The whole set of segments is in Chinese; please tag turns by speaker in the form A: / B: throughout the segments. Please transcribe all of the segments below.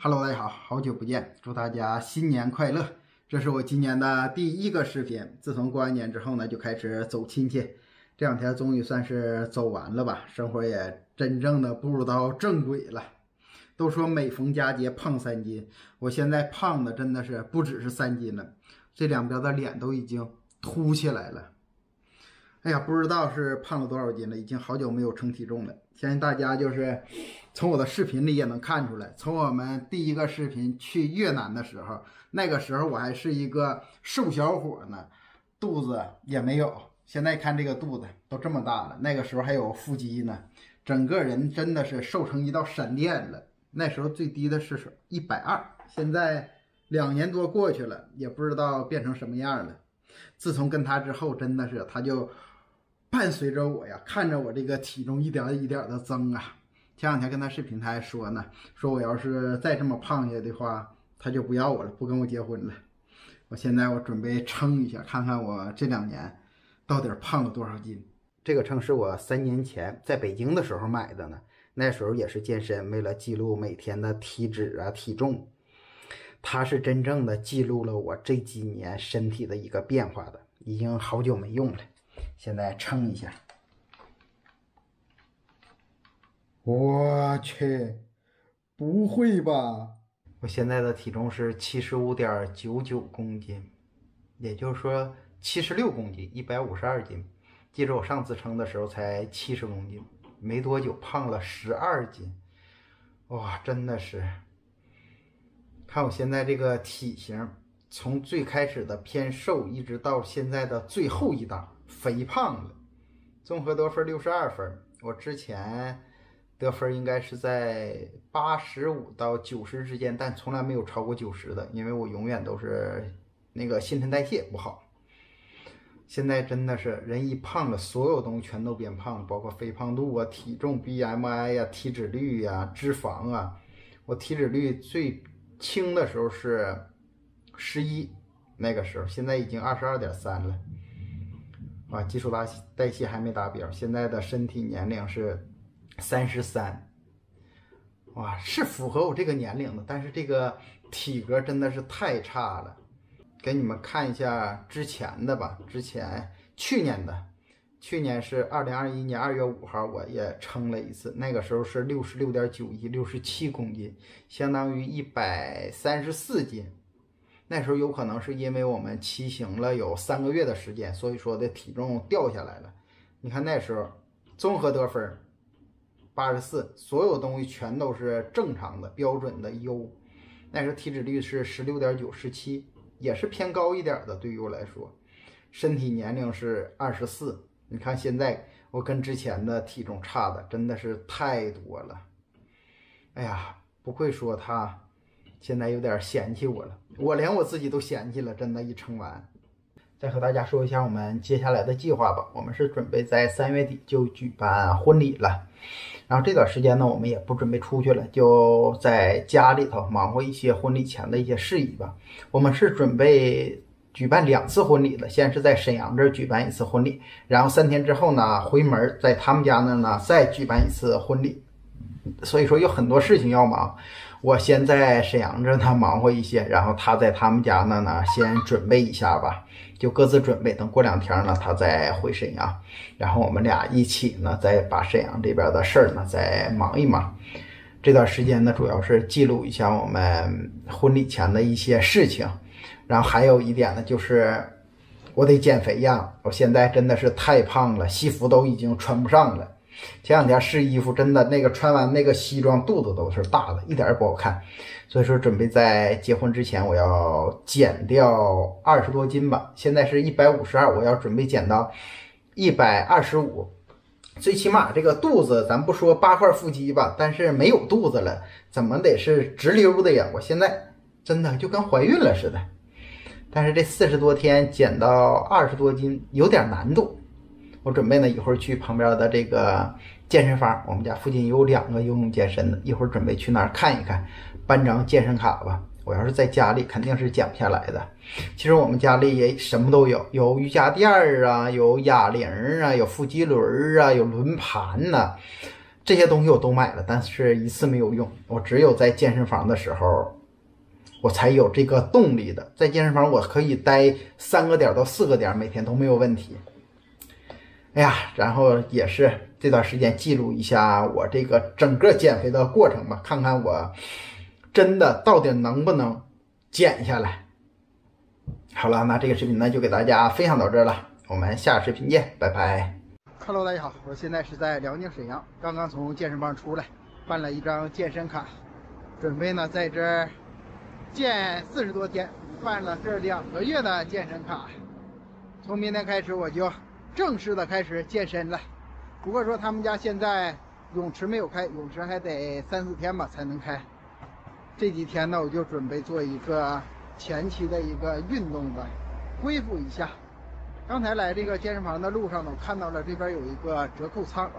A: Hello，大家好，好久不见，祝大家新年快乐！这是我今年的第一个视频。自从过完年之后呢，就开始走亲戚，这两天终于算是走完了吧，生活也真正的步入到正轨了。都说每逢佳节胖三斤，我现在胖的真的是不只是三斤了，这两边的脸都已经凸起来了。哎呀，不知道是胖了多少斤了，已经好久没有称体重了。相信大家就是从我的视频里也能看出来，从我们第一个视频去越南的时候，那个时候我还是一个瘦小伙呢，肚子也没有。现在看这个肚子都这么大了，那个时候还有腹肌呢，整个人真的是瘦成一道闪电了。那时候最低的是一百二，现在两年多过去了，也不知道变成什么样了。自从跟他之后，真的是他就。伴随着我呀，看着我这个体重一点一点的增啊。前两天跟他视频，他还说呢，说我要是再这么胖下的话，他就不要我了，不跟我结婚了。我现在我准备称一下，看看我这两年到底胖了多少斤。这个秤是我三年前在北京的时候买的呢，那时候也是健身，为了记录每天的体脂啊、体重。它是真正的记录了我这几年身体的一个变化的，已经好久没用了。现在称一下，我去，不会吧？我现在的体重是七十五点九九公斤，也就是说七十六公斤，一百五十二斤。记着我上次称的时候才七十公斤，没多久胖了十二斤。哇，真的是！看我现在这个体型，从最开始的偏瘦，一直到现在的最后一档。肥胖了，综合得分六十二分。我之前得分应该是在八十五到九十之间，但从来没有超过九十的，因为我永远都是那个新陈代谢不好。现在真的是人一胖了，所有东西全都变胖，包括肥胖度啊、体重、BMI 呀、体脂率呀、脂肪啊。我体脂率最轻的时候是十一，那个时候现在已经二十二点三了。啊，基础代代谢还没达标，现在的身体年龄是三十三，哇，是符合我这个年龄的，但是这个体格真的是太差了。给你们看一下之前的吧，之前去年的，去年是二零二一年二月五号，我也称了一次，那个时候是六十六点九一，六十七公斤，相当于一百三十四斤。那时候有可能是因为我们骑行了有三个月的时间，所以说的体重掉下来了。你看那时候综合得分八十四，所有东西全都是正常的标准的优。那时候体脂率是十六点九，十七也是偏高一点的。对于我来说，身体年龄是二十四。你看现在我跟之前的体重差的真的是太多了。哎呀，不会说他。现在有点嫌弃我了，我连我自己都嫌弃了。真的，一称完，再和大家说一下我们接下来的计划吧。我们是准备在三月底就举办婚礼了，然后这段时间呢，我们也不准备出去了，就在家里头忙活一些婚礼前的一些事宜吧。我们是准备举办两次婚礼的，先是在沈阳这儿举办一次婚礼，然后三天之后呢，回门在他们家那儿呢再举办一次婚礼。所以说有很多事情要忙。我先在沈阳这呢忙活一些，然后他在他们家呢呢先准备一下吧，就各自准备。等过两天呢，他再回沈阳，然后我们俩一起呢再把沈阳这边的事儿呢再忙一忙。这段时间呢，主要是记录一下我们婚礼前的一些事情。然后还有一点呢，就是我得减肥呀，我现在真的是太胖了，西服都已经穿不上了。前两天试衣服，真的那个穿完那个西装，肚子都是大的，一点也不好看。所以说，准备在结婚之前，我要减掉二十多斤吧。现在是一百五十二，我要准备减到一百二十五。最起码这个肚子，咱不说八块腹肌吧，但是没有肚子了，怎么得是直溜的呀？我现在真的就跟怀孕了似的。但是这四十多天减到二十多斤，有点难度。我准备呢，一会儿去旁边的这个健身房。我们家附近有两个游泳健身的，一会儿准备去那儿看一看，办张健身卡吧。我要是在家里，肯定是减不下来的。其实我们家里也什么都有，有瑜伽垫儿啊，有哑铃啊，有腹肌轮啊，有轮盘呐。这些东西我都买了，但是一次没有用。我只有在健身房的时候，我才有这个动力的。在健身房我可以待三个点到四个点，每天都没有问题。哎呀，然后也是这段时间记录一下我这个整个减肥的过程吧，看看我真的到底能不能减下来。好了，那这个视频呢就给大家分享到这了，我们下个视频见，拜拜。Hello，大家好，我现在是在辽宁沈阳，刚刚从健身房出来，办了一张健身卡，准备呢在这儿健四十多天，办了这两个月的健身卡，从明天开始我就正式的开始健身了。不过说他们家现在泳池没有开，泳池还得三四天吧才能开。这几天呢，我就准备做一个前期的一个运动的恢复一下。刚才来这个健身房的路上呢，我看到了这边有一个折扣仓。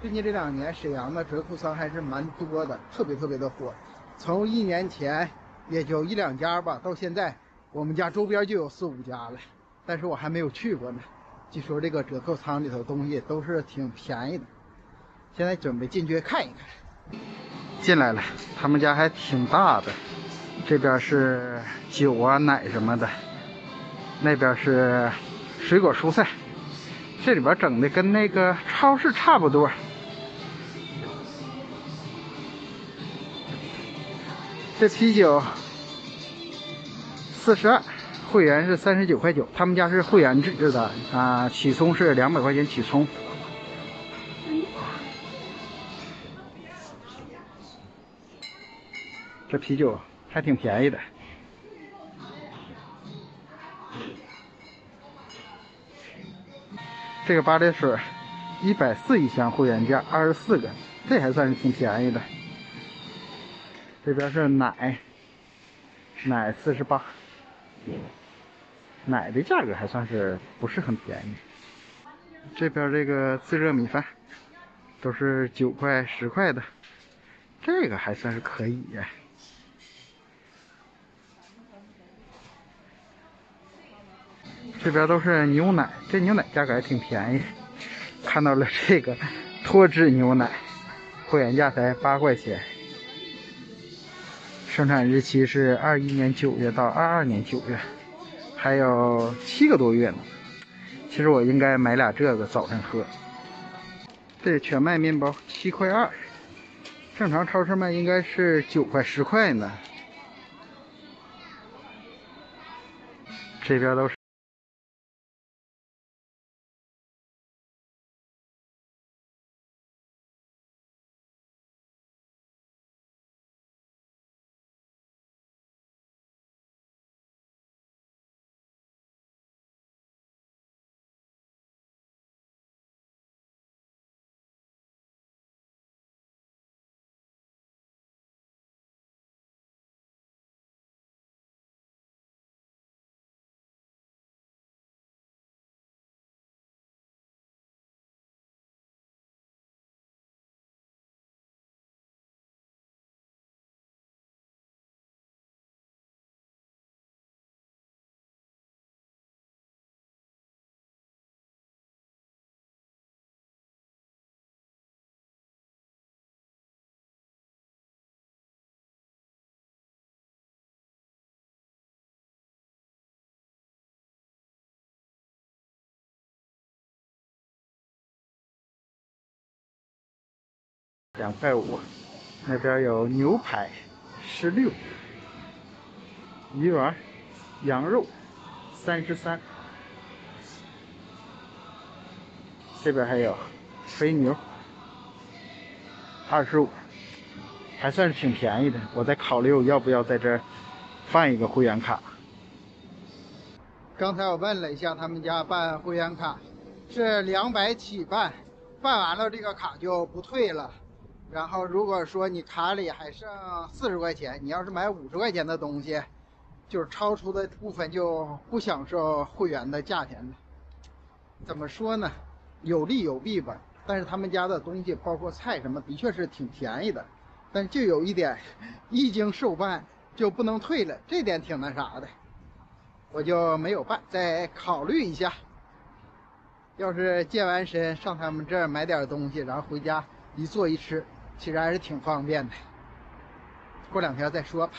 A: 最近这两年沈阳的折扣仓还是蛮多的，特别特别的火。从一年前也就一两家吧，到现在我们家周边就有四五家了，但是我还没有去过呢。据说这个折扣仓里头东西都是挺便宜的，现在准备进去看一看。进来了，他们家还挺大的，这边是酒啊、奶什么的，那边是。水果蔬菜，这里边整的跟那个超市差不多。这啤酒四十二，会员是三十九块九。他们家是会员制的啊，起充是两百块钱起充。这啤酒还挺便宜的。这个八里水，一百四一箱，会员价二十四个，这还算是挺便宜的。这边是奶，奶四十八，奶的价格还算是不是很便宜。这边这个自热米饭，都是九块十块的，这个还算是可以呀。这边都是牛奶，这牛奶价格还挺便宜。看到了这个脱脂牛奶，会员价才八块钱，生产日期是二一年九月到二二年九月，还有七个多月呢。其实我应该买俩这个早上喝。这全麦面包七块二，正常超市卖应该是九块十块呢。这边都是。两块五，那边有牛排，十六；鱼丸、羊肉，三十三。这边还有肥牛，二十五，还算是挺便宜的。我在考虑要不要在这儿办一个会员卡。刚才我问了一下，他们家办会员卡是两百起办，办完了这个卡就不退了。然后，如果说你卡里还剩四十块钱，你要是买五十块钱的东西，就是超出的部分就不享受会员的价钱了。怎么说呢？有利有弊吧。但是他们家的东西，包括菜什么，的确是挺便宜的。但就有一点，一经售办就不能退了，这点挺那啥的，我就没有办，再考虑一下。要是健完身上他们这儿买点东西，然后回家。一坐一吃，其实还是挺方便的。过两天再说吧。